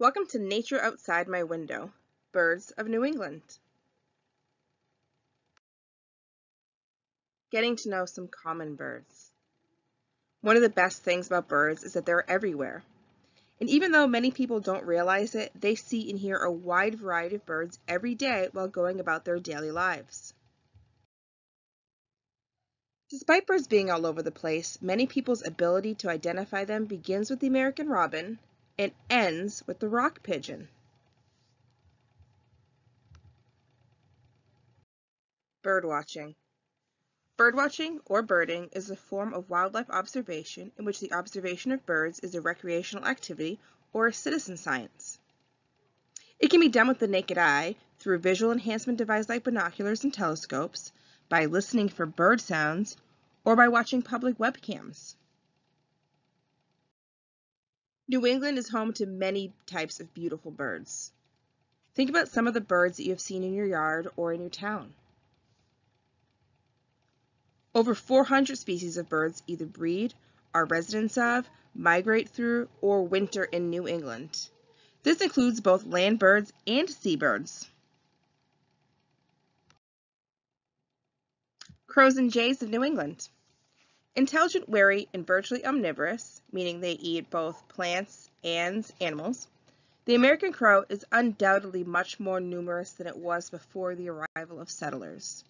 Welcome to Nature Outside My Window, Birds of New England. Getting to know some common birds. One of the best things about birds is that they're everywhere. And even though many people don't realize it, they see and hear a wide variety of birds every day while going about their daily lives. Despite birds being all over the place, many people's ability to identify them begins with the American robin and ends with the rock pigeon. Birdwatching. Birdwatching, or birding, is a form of wildlife observation in which the observation of birds is a recreational activity or a citizen science. It can be done with the naked eye, through visual enhancement device like binoculars and telescopes, by listening for bird sounds, or by watching public webcams. New England is home to many types of beautiful birds. Think about some of the birds that you have seen in your yard or in your town. Over 400 species of birds either breed, are residents of, migrate through, or winter in New England. This includes both land birds and seabirds. Crows and jays of New England. Intelligent, wary, and virtually omnivorous, meaning they eat both plants and animals, the American crow is undoubtedly much more numerous than it was before the arrival of settlers.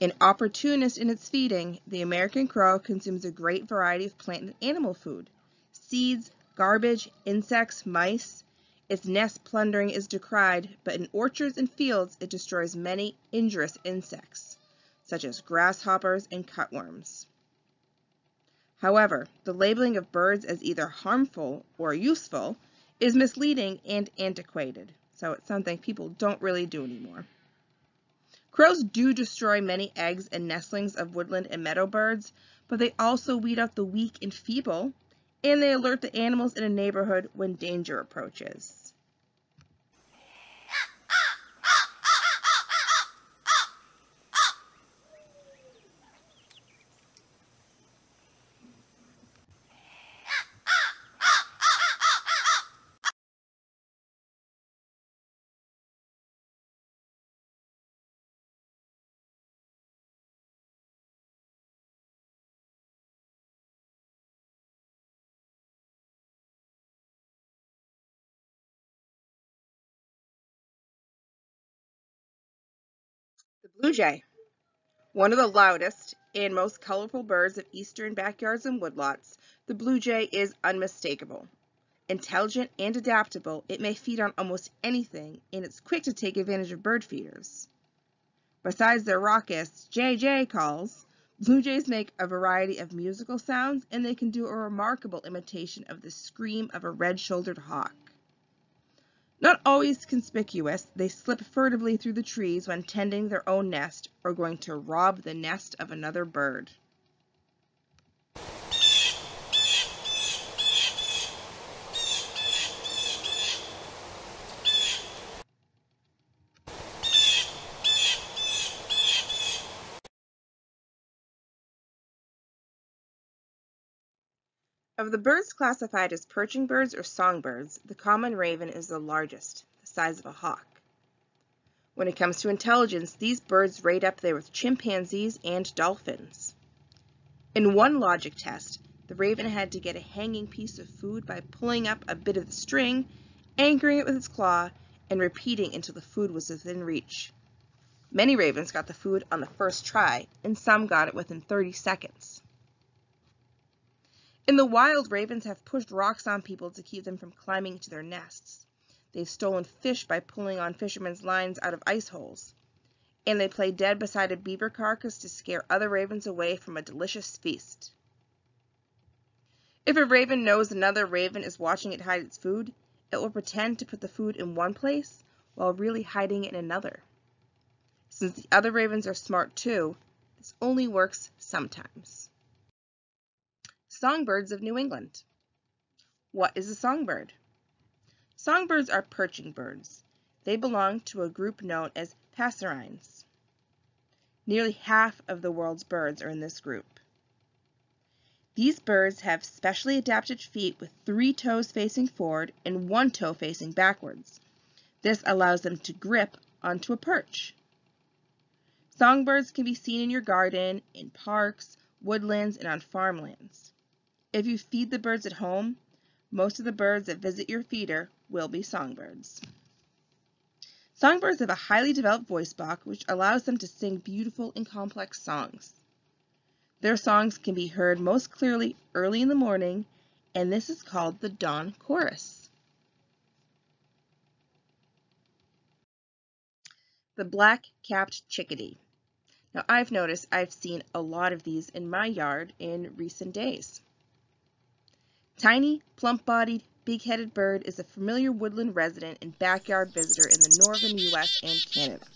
An opportunist in its feeding, the American crow consumes a great variety of plant and animal food, seeds, garbage, insects, mice. Its nest plundering is decried, but in orchards and fields it destroys many injurious insects, such as grasshoppers and cutworms. However, the labeling of birds as either harmful or useful is misleading and antiquated, so it's something people don't really do anymore. Crows do destroy many eggs and nestlings of woodland and meadow birds, but they also weed out the weak and feeble, and they alert the animals in a neighborhood when danger approaches. The blue jay, one of the loudest and most colorful birds of eastern backyards and woodlots, the blue jay is unmistakable. Intelligent and adaptable, it may feed on almost anything, and it's quick to take advantage of bird feeders. Besides their raucous JJ calls, blue jays make a variety of musical sounds, and they can do a remarkable imitation of the scream of a red-shouldered hawk. Not always conspicuous, they slip furtively through the trees when tending their own nest or going to rob the nest of another bird. Of the birds classified as perching birds or songbirds, the common raven is the largest, the size of a hawk. When it comes to intelligence, these birds rate up there with chimpanzees and dolphins. In one logic test, the raven had to get a hanging piece of food by pulling up a bit of the string, anchoring it with its claw, and repeating until the food was within reach. Many ravens got the food on the first try, and some got it within 30 seconds. In the wild, ravens have pushed rocks on people to keep them from climbing to their nests. They've stolen fish by pulling on fishermen's lines out of ice holes. And they play dead beside a beaver carcass to scare other ravens away from a delicious feast. If a raven knows another raven is watching it hide its food, it will pretend to put the food in one place while really hiding it in another. Since the other ravens are smart too, this only works sometimes. Songbirds of New England. What is a songbird? Songbirds are perching birds. They belong to a group known as passerines. Nearly half of the world's birds are in this group. These birds have specially adapted feet with three toes facing forward and one toe facing backwards. This allows them to grip onto a perch. Songbirds can be seen in your garden, in parks, woodlands, and on farmlands. If you feed the birds at home, most of the birds that visit your feeder will be songbirds. Songbirds have a highly developed voice box which allows them to sing beautiful and complex songs. Their songs can be heard most clearly early in the morning, and this is called the dawn chorus. The black-capped chickadee. Now I've noticed I've seen a lot of these in my yard in recent days. Tiny, plump-bodied, big-headed bird is a familiar woodland resident and backyard visitor in the northern U.S. and Canada.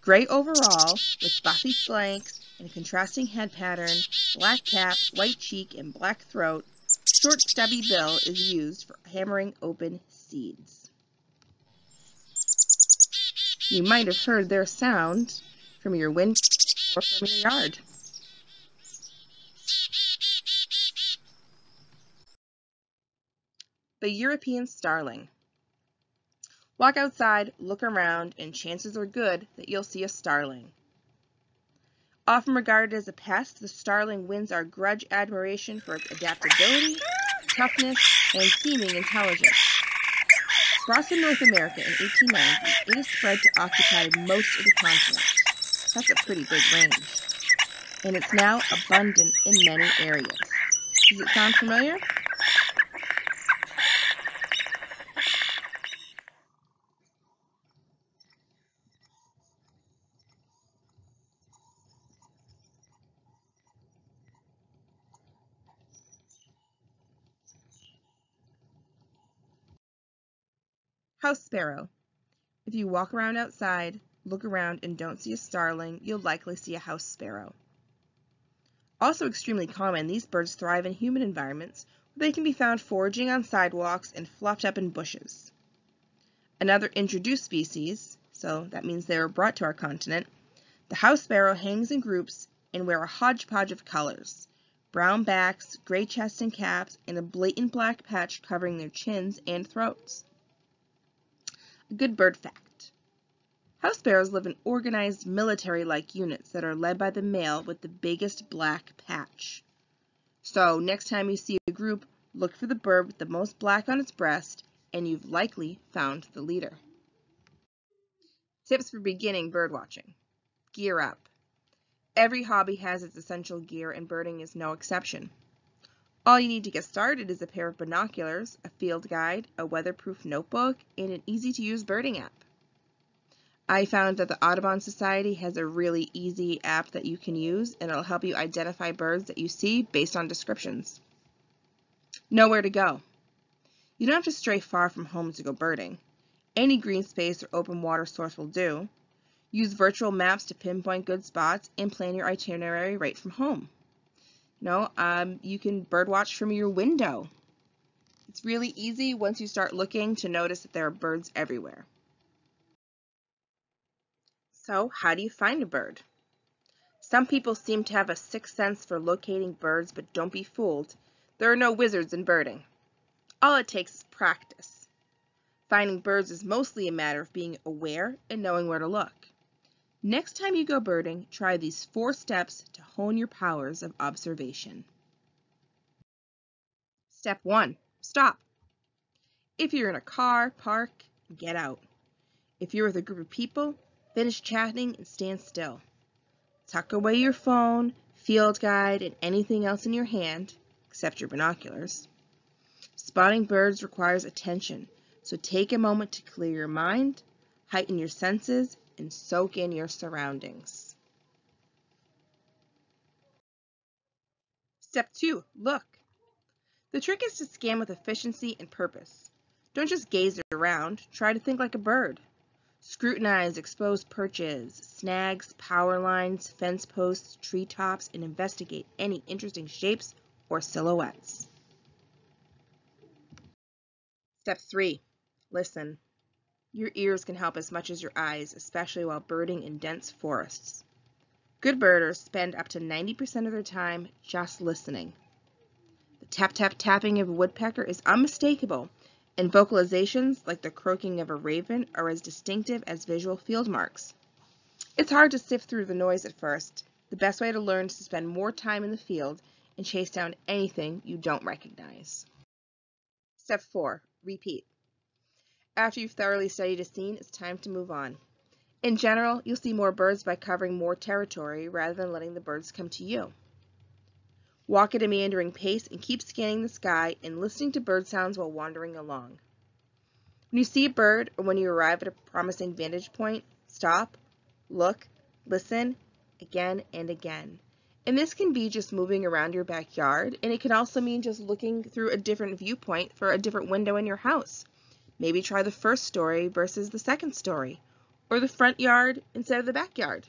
Gray overall, with buffy flanks and a contrasting head pattern, black cap, white cheek, and black throat, short stubby bill is used for hammering open seeds. You might have heard their sound from your window or from your yard. The European starling. Walk outside, look around, and chances are good that you'll see a starling. Often regarded as a pest, the starling wins our grudge admiration for its adaptability, toughness, and seeming intelligence. Across in North America in 1890, it is spread to occupy most of the continent. That's a pretty big range. And it's now abundant in many areas. Does it sound familiar? House sparrow. If you walk around outside, look around, and don't see a starling, you'll likely see a house sparrow. Also extremely common, these birds thrive in humid environments where they can be found foraging on sidewalks and fluffed up in bushes. Another introduced species, so that means they were brought to our continent, the house sparrow hangs in groups and wear a hodgepodge of colors, brown backs, gray chests and caps, and a blatant black patch covering their chins and throats. Good bird fact. House sparrows live in organized military-like units that are led by the male with the biggest black patch. So next time you see a group, look for the bird with the most black on its breast, and you've likely found the leader. Tips for beginning bird watching. Gear up. Every hobby has its essential gear and birding is no exception. All you need to get started is a pair of binoculars, a field guide, a weatherproof notebook, and an easy-to-use birding app. I found that the Audubon Society has a really easy app that you can use and it'll help you identify birds that you see based on descriptions. Know where to go. You don't have to stray far from home to go birding. Any green space or open water source will do. Use virtual maps to pinpoint good spots and plan your itinerary right from home. No, um, you can birdwatch from your window. It's really easy once you start looking to notice that there are birds everywhere. So how do you find a bird? Some people seem to have a sixth sense for locating birds, but don't be fooled. There are no wizards in birding. All it takes is practice. Finding birds is mostly a matter of being aware and knowing where to look. Next time you go birding, try these four steps to hone your powers of observation. Step 1. Stop. If you're in a car, park, get out. If you're with a group of people, finish chatting and stand still. Tuck away your phone, field guide, and anything else in your hand, except your binoculars. Spotting birds requires attention, so take a moment to clear your mind, heighten your senses, and soak in your surroundings. Step 2. Look. The trick is to scan with efficiency and purpose. Don't just gaze around, try to think like a bird. Scrutinize exposed perches, snags, power lines, fence posts, treetops, and investigate any interesting shapes or silhouettes. Step 3. Listen. Your ears can help as much as your eyes, especially while birding in dense forests. Good birders spend up to 90% of their time just listening. The tap tap tapping of a woodpecker is unmistakable, and vocalizations like the croaking of a raven are as distinctive as visual field marks. It's hard to sift through the noise at first. The best way to learn is to spend more time in the field and chase down anything you don't recognize. Step 4. Repeat. After you've thoroughly studied a scene, it's time to move on. In general, you'll see more birds by covering more territory rather than letting the birds come to you. Walk at a meandering pace and keep scanning the sky and listening to bird sounds while wandering along. When you see a bird or when you arrive at a promising vantage point, stop, look, listen, again and again. And this can be just moving around your backyard, and it can also mean just looking through a different viewpoint for a different window in your house. Maybe try the first story versus the second story, or the front yard instead of the backyard.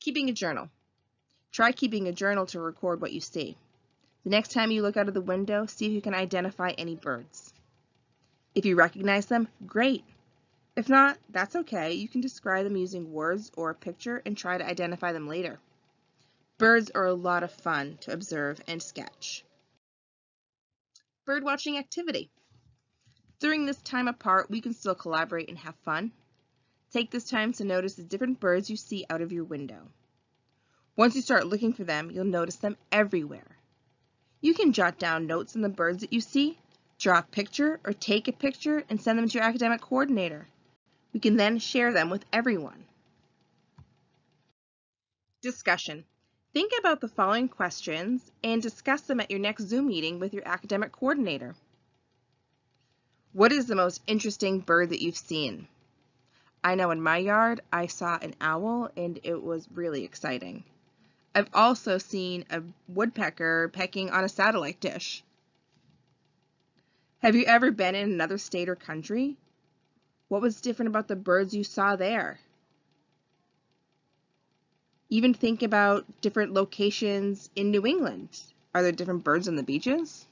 Keeping a journal. Try keeping a journal to record what you see. The next time you look out of the window, see if you can identify any birds. If you recognize them, great. If not, that's okay. You can describe them using words or a picture and try to identify them later. Birds are a lot of fun to observe and sketch. Birdwatching activity. During this time apart, we can still collaborate and have fun. Take this time to notice the different birds you see out of your window. Once you start looking for them, you'll notice them everywhere. You can jot down notes on the birds that you see, draw a picture, or take a picture and send them to your academic coordinator. We can then share them with everyone. Discussion. Think about the following questions and discuss them at your next Zoom meeting with your academic coordinator. What is the most interesting bird that you've seen? I know in my yard I saw an owl and it was really exciting. I've also seen a woodpecker pecking on a satellite dish. Have you ever been in another state or country? What was different about the birds you saw there? Even think about different locations in New England. Are there different birds on the beaches?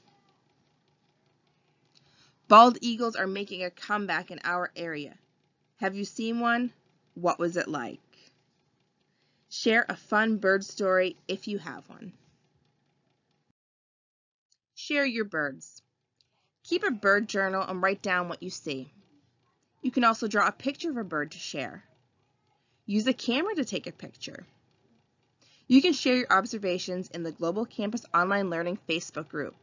Bald eagles are making a comeback in our area. Have you seen one? What was it like? Share a fun bird story if you have one. Share your birds. Keep a bird journal and write down what you see. You can also draw a picture of a bird to share. Use a camera to take a picture. You can share your observations in the Global Campus Online Learning Facebook group.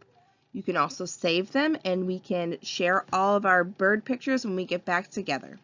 You can also save them and we can share all of our bird pictures when we get back together.